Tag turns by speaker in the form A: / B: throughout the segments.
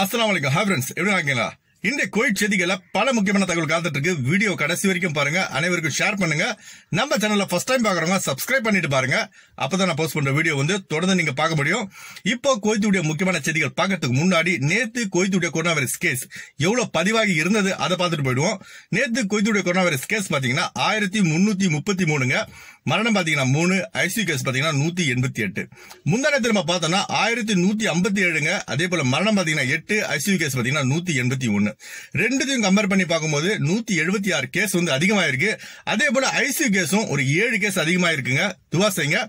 A: அஸ்லாம் வலைக்கம் ஹாய் எப்படி இருக்கீங்களா? இந்த கோயில் செய்திகள பல முக்கியமான தகவல் காத்துட்டு இருக்கு வீடியோ கடைசி வரைக்கும் பாருங்க. அனைவருக்கும் ஷேர் பண்ணுங்க. நம்ம சேனல்ல ஃபர்ஸ்ட் டைம் பாக்குறவங்க சப்ஸ்கிரைப் பண்ணிட்டு பாருங்க. அப்பதான் நான் போஸ்ட் பண்ற வீடியோ வந்து தொடர்ந்து நீங்க பார்க்க முடியும். இப்போ கோயத்துடைய முக்கியமான செய்திகள் பார்க்கறதுக்கு முன்னாடி நேத்து கோயத்துடைய கொரோனா வைரஸ் கேஸ் எவ்வளவு பதிவாகி இருந்தது அதை பார்த்துட்டு போயிடுவோம். நேத்து கோயத்துடைய கொரோனா வைரஸ் கேஸ் பாத்தீங்கன்னா ஆயிரத்தி முன்னூத்தி முப்பத்தி மூணுங்க. மரணம் பாத்தீங்கன்னா மூணு ஐசியூ கேஸ் பாத்தீங்கன்னா நூத்தி எண்பத்தி எட்டு. முந்தான திரும்ப பார்த்தோம்னா ஆயிரத்தி நூத்தி ஐம்பத்தி ஏழுங்க. அதே போல மரணம் பாத்தீங்கன்னா எட்டு ஐசியூ கேஸ் பாத்தீங்கன்னா நூத்தி எண்பத்தி ஒன்னு ரெண்டுத்தையும் கம்பேர் பண்ணி பார்க்கும்போது நூத்தி எழுபத்தி ஆறு கேஸ் வந்து அதிகமாயிருக்கு. அதே போல ஐசியூ கேஸும் ஒரு ஏழு கேஸ் அதிகமாயிருக்குங்க. துவா செய்யுங்க.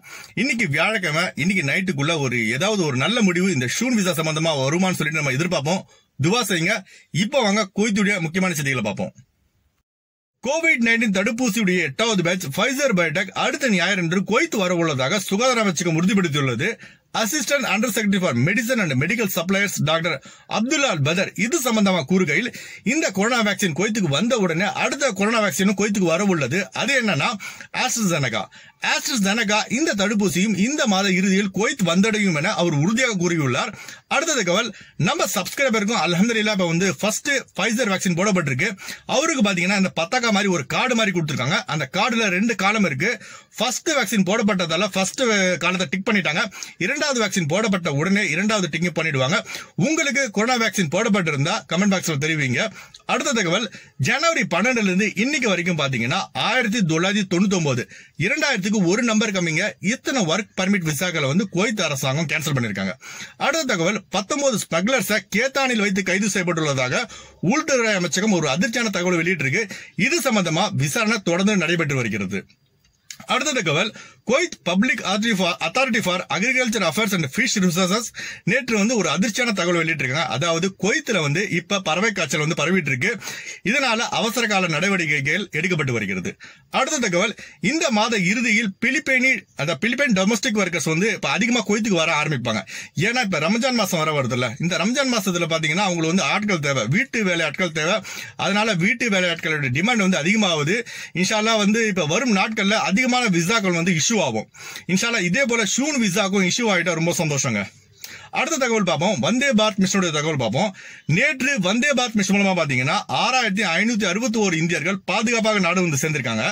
A: இன்னைக்கு வியாழக்கிழமை இன்னைக்கு நைட்டுக்குள்ள ஒரு ஏதாவது ஒரு நல்ல முடிவு இந்த ஷூன் விசா சம்பந்தமா வருமான்னு சொல்லிட்டு நம்ம எதிர்பார்ப்போம். துவா செய்யுங்க. இப்போ வாங்க குவித்துடைய முக்கியமான செய்திகளை பார்ப்போம். கோவிட் நைன்டீன் தடுப்பூசியுடைய எட்டாவது பேட்ச் பைசர் பயோடெக் அடுத்த ஞாயிறன்று குவைத்து வர உள்ளதாக சுகாதார அமைச்சகம் உறுதிப்படுத்தியுள்ளது. Assistant under secretary for medicine and medical suppliers doctor Abdullah al Badr இது சம்பந்தமாக கூறுகையில் இந்த கொரோனா வேக்சின் குவைத்துக்கு வந்த உடனே அடுத்த கொரோனா வேக்சினும் குவைத்துக்கு வர உள்ளது. அது என்னன்னா ஆஸ்ட்ரஸெனகா ஆஸ்ட்ரஸெனகா இந்த தடுப்பூசியும் இந்த மாத இறுதியில் குவைத் வந்தடையும் என அவர் உறுதியாக கூறியுள்ளார். அடுத்த தகவல் நம்ம சப்ஸ்கிரைபருக்கும் அல்ஹம்துலில்லாஹ் இப்போ வந்து ஃபர்ஸ்ட் ஃபைசர் வேக்சின் போடப்பட்டிருக்கு. அவருக்கு பாத்தீங்கன்னா இந்த பத்தாக்கா மாதிரி ஒரு கார்டு மாதிரி கொடுத்துருக்காங்க. அந்த கார்டுல ரெண்டு காலம் இருக்கு. ஃபர்ஸ்ட் வேக்சின் போடப்பட்டதால ஃபர்ஸ்ட் காலத்தை டிக் பண்ணிட்டாங்க. இரண்டு இரண்டாவது வேக்சின் போடப்பட்ட உடனே இரண்டாவது டிக் பண்ணிடுவாங்க. உங்களுக்கு கொரோனா வேக்சின் போடப்பட்டிருந்தா கமெண்ட் பாக்ஸ்ல தெரிவிங்க. அடுத்த தகவல் ஜனவரி பன்னெண்டுல இருந்து இன்னைக்கு வரைக்கும் பாத்தீங்கன்னா ஆயிரத்தி தொள்ளாயிரத்தி தொண்ணூத்தி ஒன்பது இரண்டாயிரத்துக்கு ஒரு நம்பர் கம்மிங்க இத்தனை ஒர்க் பர்மிட் விசாக்களை வந்து குவைத் அரசாங்கம் கேன்சல் பண்ணிருக்காங்க அடுத்த தகவல் பத்தொன்பது ஸ்மக்லர்ஸை கேத்தானில் வைத்து கைது செய்யப்பட்டுள்ளதாக உள்துறை அமைச்சகம் ஒரு அதிர்ச்சியான தகவல் வெளியிட்டிருக்கு. இது சம்பந்தமா விசாரணை தொடர்ந்து நடைபெற்று வருகிறது. அடுத்த தகவல் Kuwait public authority for agriculture affairs and fish resources நேற்று வந்து ஒரு அதிர்ச்சியான தகவல் வெளியிட்டிருக்காங்க. அதாவது குவைத்தில் வந்து இப்ப பறவை காய்ச்சல் வந்து பரவிட்டு இருக்கு இதனால அவசர கால நடவடிக்கைகள் எடுக்கப்பட்டு வருகிறது. அடுத்த தகவல் இந்த மாத இறுதியில் பிலிப்பைனி அந்த பிலிப்பைன் டொமஸ்டிக் ஒர்க்கர்ஸ் வந்து இப்ப அதிகமா குவைத்துக்கு வர ஆரம்பிப்பாங்க. ஏன்னா இப்ப ரம்ஜான் மாசம் வர வருது இல்ல இந்த ரம்ஜான் மாசத்துல பாத்தீங்கன்னா அவங்களுக்கு வந்து ஆட்கள் தேவை. வீட்டு வேலை ஆட்கள் தேவை. அதனால வீட்டு வேலை ஆட்களோட டிமாண்ட் வந்து அதிகமாகுது. இன்ஷால்லா வந்து இப்ப வரும் நாட்கள்ல அதிகமான விசாக்கள் வந்து இஷ்யூ ஆகும். இன்ஷால்லா இதே போல ஷூன் விசாக்கும் இஷ்யூ ஆகிட்டா ரொம்ப சந்தோஷங்க. அடுத்த தகவல் பார்ப்போம். வந்தே பாரத் மிஷனுடைய தகவல் பார்ப்போம். நேற்று வந்தே பாரத் மிஷன் மூலமா பாத்தீங்கன்னா ஆறாயிரத்தி ஐநூத்தி அறுபத்தி ஒரு இந்தியர்கள் பாதுகாப்பாக நாடு வந்து சேர்ந்திருக்காங்க.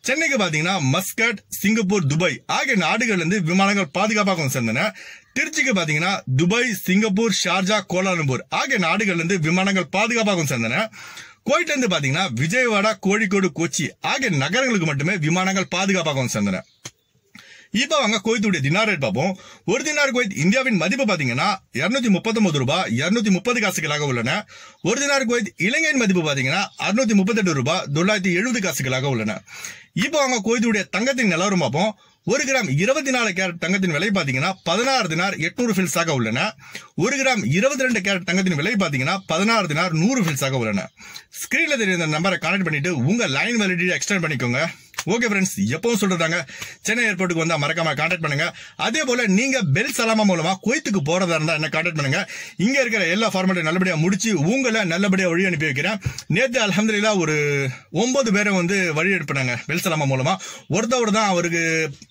A: சென்னைக்கு பாத்தீங்கன்னா மஸ்கட் சிங்கப்பூர் துபாய் ஆகிய நாடுகள்ல இருந்து விமானங்கள் பாதுகாப்பாக வந்து சேர்ந்தன. திருச்சிக்கு பாத்தீங்கன்னா துபாய் சிங்கப்பூர் ஷார்ஜா கோலாலம்பூர் ஆகிய நாடுகள்ல இருந்து விமானங்கள் பாதுகாப்பாக வந்து சேர்ந்தன. கோயிட்ல இருந்து பாத்தீங்கன்னா விஜயவாடா கோழிக்கோடு கொச்சி ஆகிய நகரங்களுக்கு மட்டுமே விமானங்கள் பாதுகாப்பாக வந்து சேர்ந்தன. இப்ப வாங்க கோயத்துடைய தினார் ரேட் பார்ப்போம். ஒரு தினார் கோயத் இந்தியாவின் மதிப்பு பாத்தீங்கன்னா இருநூத்தி முப்பத்தொன்பது ரூபாய் இருநூத்தி முப்பது காசுகளாக உள்ளன. ஒரு தினார் கோயத் இலங்கையின் மதிப்பு பாத்தீங்கன்னா அறுநூத்தி முப்பத்தெட்டு ரூபாய் தொள்ளாயிரத்தி எழுபது காசுகளாக உள்ளன. இப்போ வாங்க கோயத்துடைய தங்கத்தின் நிலவரம் பார்ப்போம். ஒரு கிராம் இருபத்தி நாலு கேரட் தங்கத்தின் விலை பாத்தீங்கன்னா பதினாறு தினார் எட்நூறு ஃபில்ஸாக உள்ளன. ஒரு கிராம் இருபத்தி ரெண்டு கேரட் தங்கத்தின் விலை பாத்தீங்கன்னா பதினாறு தினார் நூறு ஃபில்ஸாக உள்ளன. ஸ்கிரீன்ல தெரியுற இந்த நம்பரை கனெக்ட் பண்ணிட்டு உங்க லைன் வேலிடிட்டி எக்ஸ்டெண்ட் பண்ணிக்கோங்க. ஓகே ஃப்ரெண்ட்ஸ் எப்பவும் சொல்றதாங்க. சென்னை ஏர்போர்ட்டுக்கு வந்தால் மறக்காம கான்டாக்ட் பண்ணுங்க. அதே போல நீங்க பெல் சலாமா மூலமா குவைத்துக்கு போறதா இருந்தா என்ன கான்டாக்ட் பண்ணுங்க. இங்க இருக்கிற எல்லா ஃபார்மேட்டையும் நல்லபடியா முடிச்சு உங்களை நல்லபடியா வழி அனுப்பி வைக்கிறேன். நேத்து அலமதுல்லா ஒரு ஒன்பது பேரை வந்து வழி அனுப்பினாங்க பெல் சலாமா மூலமா. ஒருத்தவர் தான் அவருக்கு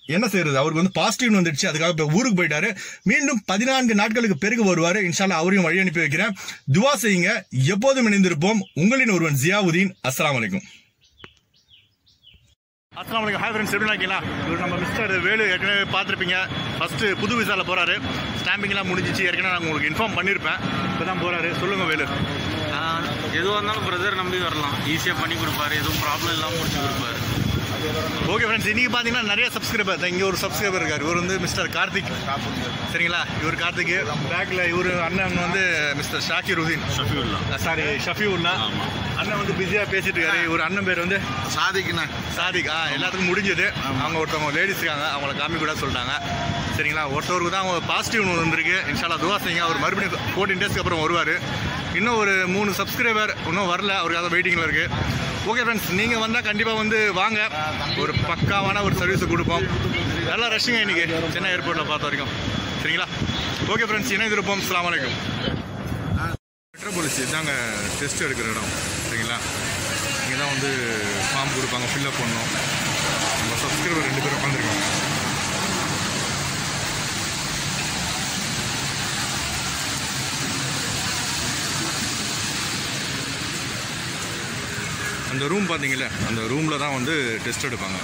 A: என்ன செய்யறது? அவருக்கு வந்து பாசிட்டிவ் வந்துடுச்சு. அதுக்காக இப்போ ஊருக்கு போயிட்டாரு. மீண்டும் பதினான்கு நாட்களுக்கு பிறகு வருவாரு. இன்ஷால்லா அவரையும் வழி அனுப்பி வைக்கிறேன். துவா செய்யுங்க. எப்போதும் இணைந்திருப்போம். உங்களின் ஒருவன் ஜியாவுதீன். அஸ்லாம் வலைக்கும் அஸ்லாம் வலைக்கம். ஹாய் ஃப்ரெண்ட்ஸ் எப்படி இருக்கீங்களா? இவர் நம்ம மிஸ்டர் வேலு ஏற்கனவே பார்த்துருப்பீங்க. ஃபஸ்ட்டு புது விசாவில் போகிறாரு ஸ்டாம்பிங்லாம் முடிஞ்சிச்சு. ஏற்கனவே நான் உங்களுக்கு இன்ஃபார்ம் பண்ணியிருப்பேன் இப்போ தான் போகிறாரு சொல்லுங்கள் வேலு
B: எதுவாக இருந்தாலும் பிரதர் நம்பி வரலாம். ஈஸியாக பண்ணி கொடுப்பாரு. எதுவும் ப்ராப்ளம் இல்லாமல் முடிச்சு கொடுப்பாரு.
A: ஓகே ஃப்ரெண்ட்ஸ் இன்னைக்கு பார்த்தீங்கன்னா நிறைய சப்ஸ்கிரைபர் இங்கே ஒரு சப்ஸ்கிரைபர் இருக்கார். இவர் வந்து மிஸ்டர் கார்த்திக். சரிங்களா? இவர் கார்த்திக். பேக்கில் இவர் அண்ணன் வந்து மிஸ்டர் ஷாக்கிர் உதீன்
B: ஷஃபியுல்லா
A: சாரி ஷஃபியுல்லா
B: ஆமாம்
A: அண்ணன் வந்து பிஸியாக பேசிட்டு இருக்காரு. இவர் அண்ணன் பேர் வந்து
B: சாதிக்குண்ணா
A: சாதிக். ஆ எல்லாத்துக்கும் முடிஞ்சது. அவங்க ஒருத்தவங்க லேடிஸ் இருக்காங்க. அவங்கள காமி கூட சொல்லிட்டாங்க சரிங்களா? ஒருத்தவருக்கு தான் அவங்க பாசிட்டிவ் வந்திருக்கு. இன்ஷால்லா துவா செய்யுங்க. அவர் மறுபடியும் ஃபோர்டீன் டேஸ்க்கு அப்புறம் வருவார். இன்னும் ஒரு மூணு சப்ஸ்கிரைபர் இன்னும் வரல. அவருக்காக வெயிட்டிங்கில் இருக்குது ஓகே ஃப்ரெண்ட்ஸ் நீங்கள் வந்தால் கண்டிப்பாக வந்து வாங்க. ஒரு பக்காவான ஒரு சர்வீஸ் கொடுப்போம். நல்லா ரஷ்ஷுங்க இன்றைக்கி சென்னை ஏர்போர்ட்டில் பார்த்த வரைக்கும். சரிங்களா? ஓகே ஃப்ரெண்ட்ஸ் இணைந்திருப்போம். அஸ்லாம் வலைக்கம் மெட்ரோபாலிஸ் இதாங்க டெஸ்ட் எடுக்கிற இடம். சரிங்களா? இங்கே தான் வந்து ஃபார்ம் கொடுப்பாங்க. ஃபில்அப் பண்ணணும். நம்ம சப்ஸ்கிரைபர் ரெண்டு பேரும் உட்காந்துருக்காங்க அந்த ரூம் பார்த்தீங்களே அந்த ரூமில் தான் வந்து டெஸ்ட் எடுப்பாங்க.